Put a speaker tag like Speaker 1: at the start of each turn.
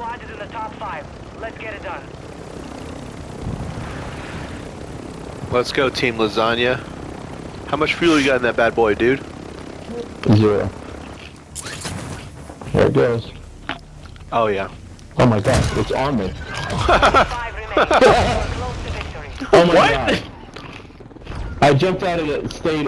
Speaker 1: the top five. Let's get it done.
Speaker 2: Let's go, Team Lasagna. How much fuel you got in that bad boy, dude?
Speaker 3: Zero. There it goes.
Speaker 2: Oh yeah.
Speaker 3: Oh my god, it's on me. Oh my
Speaker 2: What?
Speaker 3: god. I jumped out of it, stayed